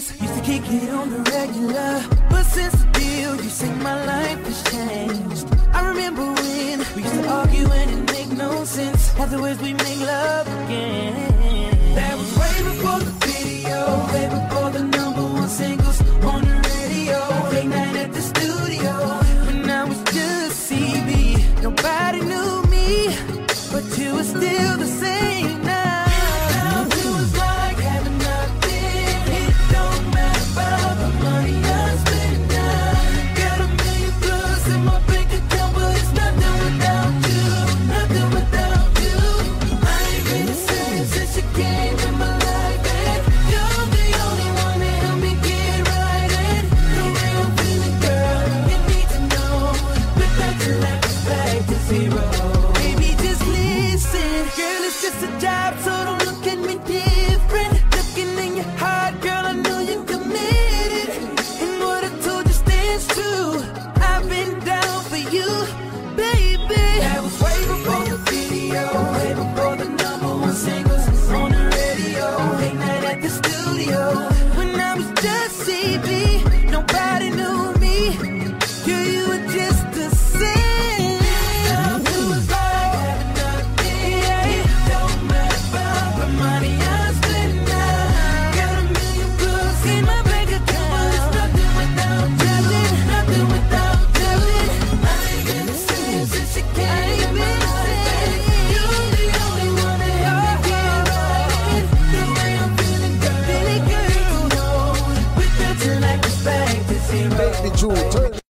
kick it on the regular. But since the deal, you say my life has changed. I remember when we used to argue and it make no sense. Afterwards, we make love again. That was way before the video, way before the number one singles on the radio. Late night at the studio, when I was just CB. Nobody knew me, but you were still the same it's just a job, so don't look at me different. Looking in your heart, girl, I know you committed. And what I told you stands true. I've been down for you, baby. That was way before the video, way before the number one singles on the radio, late night at the studio. When I was just CB, nobody. the Turn